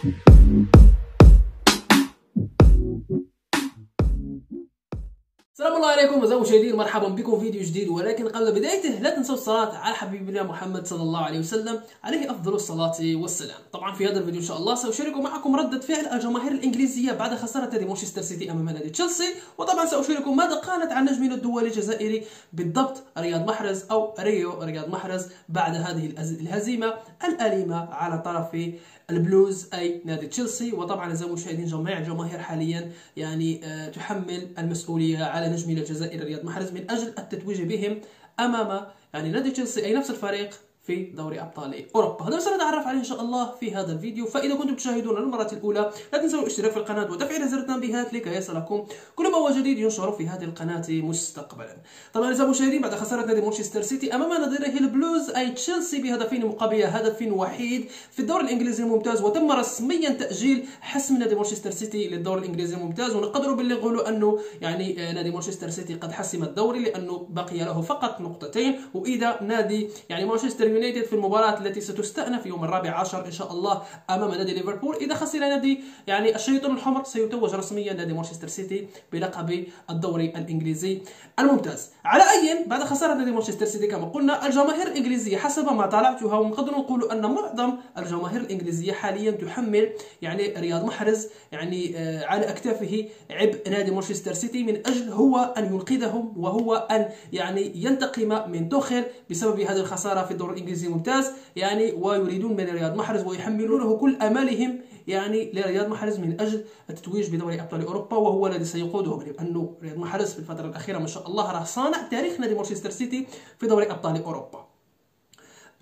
السلام عليكم أعزائي المشاهدين مرحبا بكم في فيديو جديد. ولكن قبل بدايته لا تنسوا الصلاة على حبيبنا محمد صلى الله عليه وسلم عليه أفضل الصلاة والسلام. طبعا في هذا الفيديو إن شاء الله سأشارك معكم ردة فعل الجماهير الإنجليزية بعد خسارة نادي مانشستر سيتي أمام نادي تشيلسي. وطبعا ساشارككم ماذا قالت عن نجمنا الدولي الجزائري بالضبط رياض محرز أو ريو رياض محرز بعد هذه الهزيمة الأليمة على طرف البلوز أي نادي تشيلسي. وطبعا اعزائي المشاهدين جميع الجماهير حاليا يعني آه، تحمل المسؤولية على نجمنا الجزائري رياض محرز من أجل التتويج بهم أمام يعني نادي تشيلسي أي نفس الفريق في دوري أبطال أوروبا. هذا سنتعرف عليه إن شاء الله في هذا الفيديو. فإذا كنتم تشاهدون المره الأولى لا تنسوا الاشتراك في القناة وتفعيل زر التنبيهات لكي يصلكم كل ما هو جديد ينشر في هذه القناة مستقبلا. طبعا اعزائي المشاهدين بعد خسارة نادي مانشستر سيتي أمام نظيره البلوز أي تشيلسي بهدفين مقابل هدف وحيد في الدوري الإنجليزي الممتاز وتم رسميا تأجيل حسم نادي مانشستر سيتي للدور الإنجليزي الممتاز. ونقدروا باللي نقولوا أنه يعني آه، نادي مانشستر سيتي قد حسم الدوري لأنه بقي له فقط نقطتين. وإذا نادي يعني مانشستر يونايتد في المباراة التي ستستأنف يوم الرابع عشر إن شاء الله أمام نادي ليفربول. إذا خسر نادي يعني الشيطان الحمر سيتوج رسميا نادي مانشستر سيتي بلقب الدوري الإنجليزي الممتاز. على أي بعد خسارة نادي مانشستر سيتي كما قلنا الجماهير الإنجليزية حسب ما طالعتها ونقدر نقول أن معظم الجماهير الإنجليزية حاليا تحمل يعني رياض محرز يعني آه، على أكتافه عبء نادي مانشستر سيتي من أجل هو أن ينقذهم وهو أن يعني ينتقم من توخيل بسبب هذه الخسارة في الدوري الإنجليزي الممتاز يعني ويريدون من رياض محرز ويحملونه كل أمالهم يعني لرياض محرز من أجل التتويج بدوري أبطال أوروبا وهو الذي سيقودهم لأنه رياض محرز في الفترة الأخيرة ما شاء الله راه صانع تاريخ نادي مانشستر سيتي في دوري أبطال أوروبا.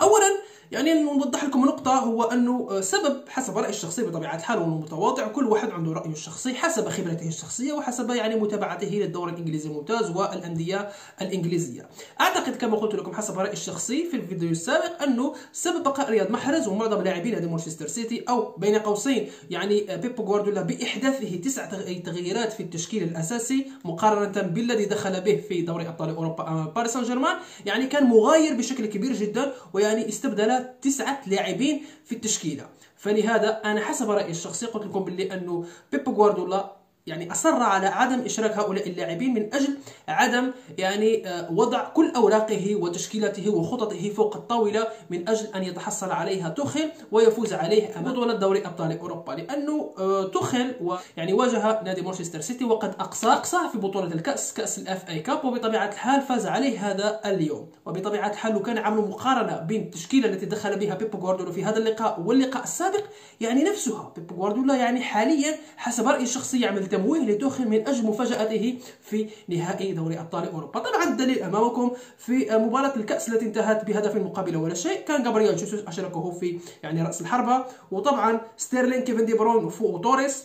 اولا يعني نوضح لكم نقطة هو أنه سبب حسب رأيي الشخصي بطبيعة الحال والمتواضع كل واحد عنده رأيه الشخصي حسب خبرته الشخصية وحسب يعني متابعته للدوري الإنجليزي الممتاز والأندية الإنجليزية. أعتقد كما قلت لكم حسب رأيي الشخصي في الفيديو السابق أنه سبب بقاء رياض محرز ومعظم لاعبين نادي مانشستر سيتي أو بين قوسين يعني بيبو غوارديولا بإحداثه تسع تغييرات في التشكيل الأساسي مقارنة بالذي دخل به في دوري أبطال أوروبا أمام باريس سان جيرمان يعني كان مغاير بشكل كبير جدا ويعني استبدل تسعة لاعبين في التشكيلة. فلهذا أنا حسب رأيي الشخصي قلت لكم باللي أنه بيب غوارديولا يعني أصر على عدم إشراك هؤلاء اللاعبين من أجل عدم يعني آه، وضع كل أوراقه وتشكيلته وخططه فوق الطاولة من أجل أن يتحصل عليها توخيل ويفوز عليه أمام بطولة دوري أبطال أوروبا. لأنه آه، توخيل يعني واجه نادي مانشستر سيتي وقد أقصى أقصاه في بطولة الكأس كأس الأف أي كاب وبطبيعة الحال فاز عليه هذا اليوم. وبطبيعة الحال لو كان عملوا مقارنة بين التشكيلة التي دخل بها بيب غوارديولا في هذا اللقاء واللقاء السابق يعني نفسها بيب غوارديولا يعني حاليا حسب رأيي الشخصي يعمل تمويه لتوخيل من أجل مفاجأته في نهائي دوري أبطال أوروبا. طبعا الدليل أمامكم في مباراة الكأس التي انتهت بهدف مقابل ولا شيء. كان جابرييل جيسوس أشركه في يعني رأس الحربة. وطبعا ستيرلين كيفن دي بروين وتوريس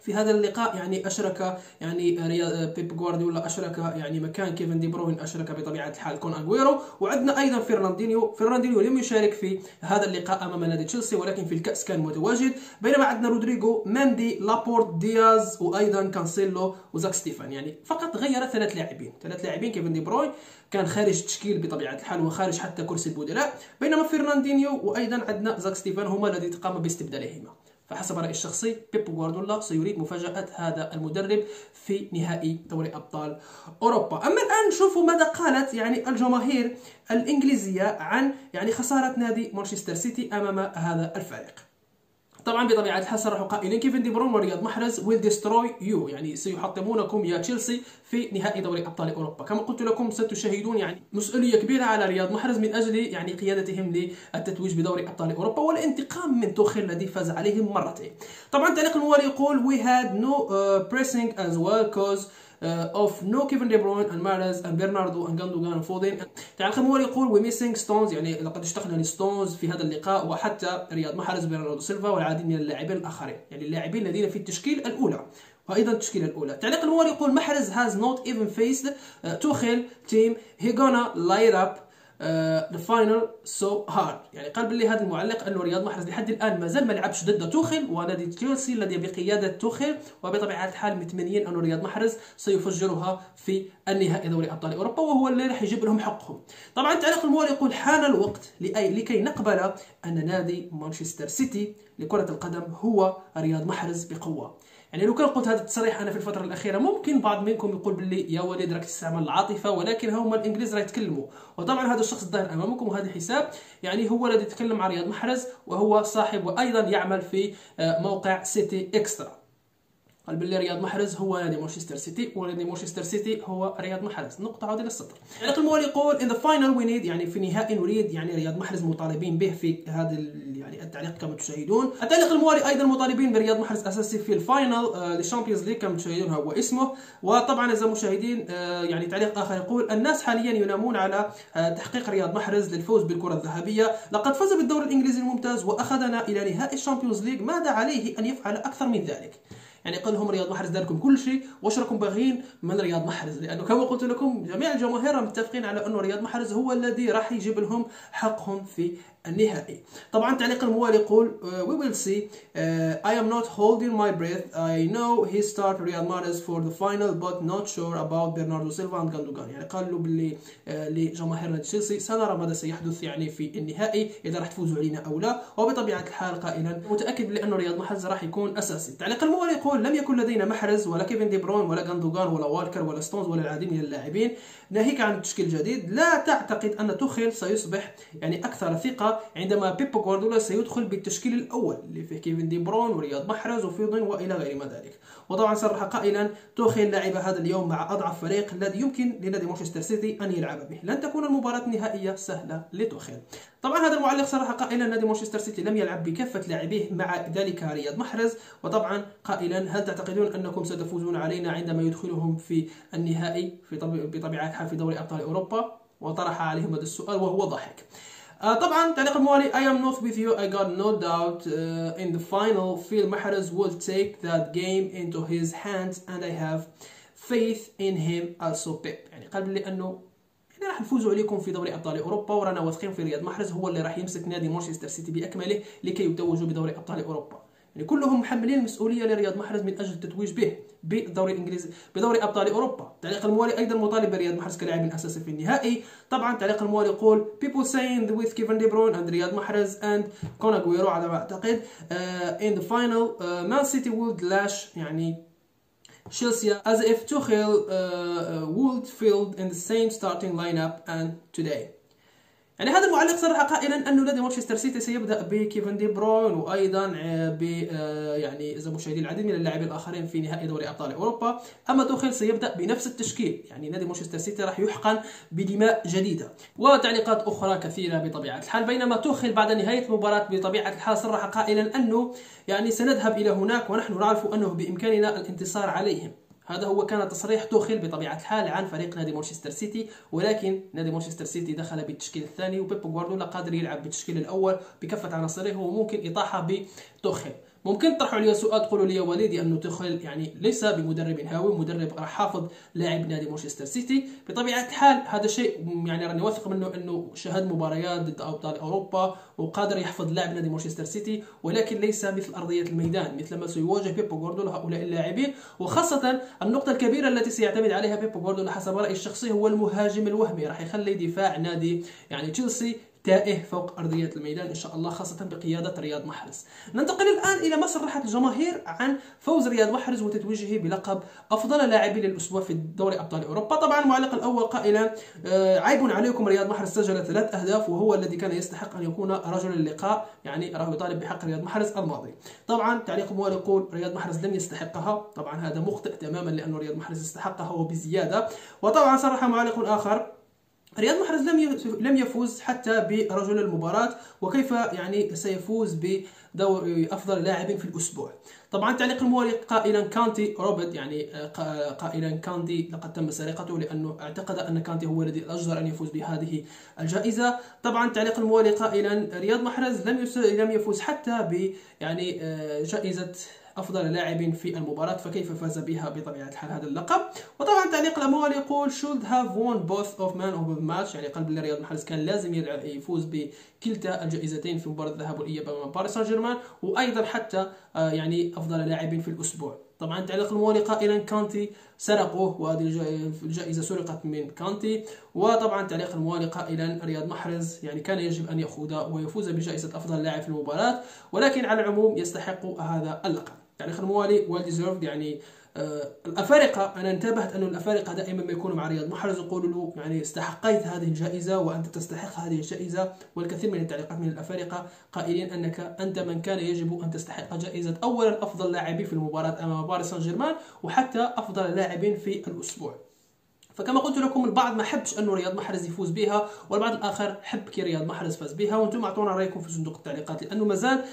في هذا اللقاء يعني أشرك يعني بيب جوارديولا أشرك يعني مكان كيفن دي بروين أشرك بطبيعة الحال كون أغويرو. وعندنا أيضا فرناندينيو فرناندينيو لم يشارك في هذا اللقاء أمام نادي تشيلسي ولكن في الكأس كان متواجد. بينما عندنا رودريغو ماندي لابورت دياز وأيضا كانسيلو وزاك ستيفان. يعني فقط غير ثلاث لاعبين. ثلاث لاعبين كيفن دي بروين كان خارج التشكيل بطبيعة الحال وخارج حتى كرسي البدلاء. بينما فرناندينيو وأيضا عندنا زاك ستيفان هما الذي قام باستبدالهما. فحسب رأيي الشخصي بيب غوارديولا سيريد مفاجأة هذا المدرب في نهائي دوري أبطال أوروبا. أما الآن نشوفوا ماذا قالت يعني الجماهير الإنجليزية عن يعني خسارة نادي مانشستر سيتي أمام هذا الفريق. طبعا بطبيعة الحال صرحوا قائلين كيفن دي برون ورياض؟ محرز will destroy you يعني سيحطمونكم يا تشيلسي في نهائي دوري أبطال أوروبا. كما قلت لكم ستشاهدون يعني مسؤولية كبيرة على رياض محرز من أجل يعني قيادتهم للتتويج بدوري أبطال أوروبا والانتقام من توخيل الذي فاز عليهم مرتين. طبعا تعليق الموالي يقول we had no uh, pressing as well no Kevin De Bruyne and Mahrez and Bernardo and Gundogan and Foden. تعال خلينا يقول we missing stones يعني لقد اشتقنا لستونز في هذا اللقاء وحتى رياض محرز برناردو سيلفا والعديد من اللاعبين الآخرين يعني اللاعبين الذين في التشكيل الأولى. وأيضا التشكيله الأولى. تعليق الموالي يقول محرز not even faced uh, Tuchel team. He gonna light up the final so hard يعني قال باللي هذا المعلق أنه رياض محرز لحد الآن مازال ما لعبش ضد توخيل ونادي تشيلسي الذي بقيادة توخيل وبطبيعة الحال متمنيين أنه رياض محرز سيفجرها في النهائي دوري أبطال أوروبا وهو اللي راح يجيب لهم حقهم. طبعا تعليق الموالي يقول حان الوقت لكي نقبل أن نادي مانشستر سيتي لكرة القدم هو رياض محرز بقوة. يعني لو كان قلت هذا التصريح أنا في الفترة الأخيرة ممكن بعض منكم يقول باللي يا وليد راك تستعمل العاطفة ولكن هما الإنجليز راه يتكلموا. وطبعا هذا الشخص الظاهر أمامكم وهذا الحساب يعني هو الذي يتكلم عن رياض محرز وهو صاحب وأيضا يعمل في آه، موقع سيتي اكسترا قال باللي رياض محرز هو نادي مانشستر سيتي ونادي مانشستر سيتي هو رياض محرز. نقطة عودة للسطر. يعني الموالي يقول in the final we need يعني في النهائي نريد يعني رياض محرز مطالبين به في هذا يعني التعليق كما تشاهدون. التعليق الموالي أيضا مطالبين برياض محرز أساسي في ال final لل Champions League كما تشاهدون هو اسمه. وطبعا اعزائي المشاهدين آه، يعني تعليق آخر يقول الناس حاليا ينامون على آه، تحقيق رياض محرز للفوز بالكرة الذهبية. لقد فاز بالدوري الإنجليزي الممتاز وأخذنا إلى نهائي ال Champions League. ماذا عليه أن يفعل أكثر من ذلك؟ يعني قال لهم رياض محرز دار لكم كل شيء واش راكم باغيين من رياض محرز. لأنه كما قلت لكم جميع الجماهير متفقين على انه رياض محرز هو الذي راح يجيب لهم حقهم في النهائي. طبعا تعليق الموالي يقول uh, we will see. Uh, I am not holding my breath. I know he start Real Mahrez for the final but not sure about Bernardo Silva and Gundogan. يعني قال له باللي uh, لجماهير نادي تشيلسي سنرى ماذا سيحدث يعني في النهائي إذا راح تفوزوا علينا أو لا. وبطبيعة الحال قائلا متأكد بانه رياض محرز راح يكون أساسي. تعليق الموالي يقول لم يكن لدينا محرز ولا كيفن دي برون ولا غاندوغان ولا والكر ولا ستونز ولا العديد من اللاعبين. ناهيك عن التشكيل الجديد لا تعتقد أن توخيل سيصبح يعني أكثر ثقة عندما بيبو غوارديولا سيدخل بالتشكيل الأول اللي فيه كيفن دي برون ورياض محرز وفيضن وإلى غير ما ذلك. وطبعا صرح قائلا توخيل لعب هذا اليوم مع أضعف فريق الذي يمكن لنادي مانشستر سيتي أن يلعب به. لن تكون المباراة النهائية سهلة لتوخيل. طبعا هذا المعلق صرح قائلا نادي مانشستر سيتي لم يلعب بكافة لاعبيه. مع ذلك رياض محرز. وطبعا قائلا هل تعتقدون أنكم ستفوزون علينا عندما يدخلهم في النهائي في بطبيعة الحال في دوري أبطال أوروبا؟ وطرح عليهم هذا السؤال وهو ضاحك. آه طبعا تعليق الموالي I am not with you I got no doubt uh, in the final Phil Mahrez will take that game into his hands and I have faith in him also. Pep يعني قال لي أنه يعني راح نفوزوا عليكم في دوري أبطال أوروبا ورانا واثقين في رياض محرز هو اللي راح يمسك نادي مانشستر سيتي بأكمله لكي يتوجوا بدوري أبطال أوروبا. يعني كلهم محملين المسؤوليه لرياض محرز من أجل التتويج به بالدوري الانجليزي بدوري أبطال أوروبا. تعليق الموالي أيضا مطالب برياض محرز كلاعب اساسي في النهائي. طبعا تعليق الموالي يقول people saying with Kevin De Bruyne and رياض محرز and كوناغويرو على ما أعتقد uh, in the final uh, Man City would lash يعني Chelsea as if Tuchel uh, would field in the same starting lineup and today. يعني هذا المعلق صرح قائلا انه نادي مانشستر سيتي سيبدأ بكيفن دي بروين وأيضا آه، ب آه، يعني إذا مشاهدين العديد من اللاعبين الآخرين في نهائي دوري أبطال أوروبا. أما توخيل سيبدأ بنفس التشكيل يعني نادي مانشستر سيتي راح يحقن بدماء جديدة. وتعليقات أخرى كثيرة بطبيعة الحال بينما توخيل بعد نهاية المباراه بطبيعة الحال صرح قائلا أنه يعني سنذهب إلى هناك ونحن نعرف أنه بإمكاننا الانتصار عليهم. هذا هو كان تصريح توخيل بطبيعة الحال عن فريق نادي مانشستر سيتي ولكن نادي مانشستر سيتي دخل بالتشكيل الثاني وبيب غوارديولا قادر يلعب بالتشكيل الأول بكافة عناصره وممكن اطاحه بتوخيل. ممكن تطرحوا لي سؤال تقولوا لي وليدي أنه تخل يعني ليس بمدرب هاوي مدرب راح حافظ لاعب نادي مانشستر سيتي. بطبيعة الحال هذا شيء يعني راني واثق منه أنه شهد مباريات ضد أبطال أوروبا وقادر يحفظ لاعب نادي مانشستر سيتي ولكن ليس مثل أرضية الميدان مثل ما سيواجه بيبو غوارديولا هؤلاء اللاعبين. وخاصة النقطة الكبيرة التي سيعتمد عليها بيبو غوارديولا حسب رأيي الشخصي هو المهاجم الوهمي راح يخلي دفاع نادي يعني تشيلسي تائه فوق أرضية الميدان إن شاء الله خاصة بقيادة رياض محرز. ننتقل الآن إلى ما صرحت الجماهير عن فوز رياض محرز وتتويجه بلقب أفضل لاعبي للأسبوع في دوري أبطال أوروبا. طبعا المعلق الأول قائلا آه، عيب عليكم رياض محرز سجل ثلاث أهداف وهو الذي كان يستحق أن يكون رجل اللقاء يعني راه يطالب بحق رياض محرز الماضي. طبعا تعليق موالي يقول رياض محرز لم يستحقها. طبعا هذا مخطئ تماما لأن رياض محرز استحقها وبزيادة. وطبعا صرح معلق آخر رياض محرز لم لم يفوز حتى برجل المباراة وكيف يعني سيفوز بدور أفضل لاعب في الأسبوع. طبعا تعليق الموالي قائلا كانتي روبرت يعني آه، قائلا كانتي لقد تم سرقته لأنه اعتقد أن كانتي هو الذي الاجدر أن يفوز بهذه الجائزة. طبعا تعليق الموالي قائلا رياض محرز لم لم يفوز حتى ب يعني آه، جائزة أفضل لاعب في المباراة فكيف فاز بها بطبيعة الحال هذا اللقب؟ وطبعا تعليق الأموال يقول should have won both of man of the match يعني قلب رياض محرز كان لازم يفوز بكلتا الجائزتين في مباراة الذهاب والإياب أمام باريس سان جيرمان وأيضا حتى آه، يعني أفضل لاعب في الأسبوع. طبعا تعليق الموالي قائلا كانتي سرقوه وهذه الجائزة سرقت من كانتي. وطبعا تعليق الموالي قائلا رياض محرز يعني كان يجب أن يأخذ ويفوز بجائزة أفضل لاعب في المباراة ولكن على العموم يستحق هذا اللقب. تعليق الموالي well deserved يعني الأفارقة أنا انتبهت انه الأفارقة دائما ما يكونوا مع رياض. محرز يقولوا له يعني استحقيت هذه الجائزة وأنت تستحق هذه الجائزة. والكثير من التعليقات من الأفارقة قائلين أنك أنت من كان يجب أن تستحق جائزة اولا أفضل لاعب في المباراة أمام باريس سان جيرمان وحتى أفضل لاعب في الأسبوع. فكما قلت لكم البعض ما حبش انه رياض محرز يفوز بها والبعض الآخر حب كي رياض محرز فاز بها. وأنتم أعطونا رأيكم في صندوق التعليقات لأنه مازال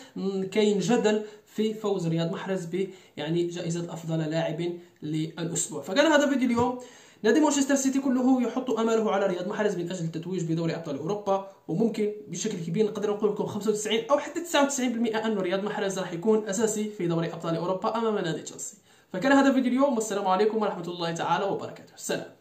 كاين جدل في فوز رياض محرز ب يعني جائزة أفضل لاعب للأسبوع. فكان هذا فيديو اليوم نادي مانشستر سيتي كله يحط اماله على رياض محرز من أجل التتويج بدوري أبطال أوروبا. وممكن بشكل كبير نقدر نقول لكم 95 أو حتى 99% انه رياض محرز راح يكون أساسي في دوري أبطال أوروبا أمام نادي تشيلسي. فكان هذا فيديو اليوم والسلام عليكم ورحمة الله تعالى وبركاته. السلام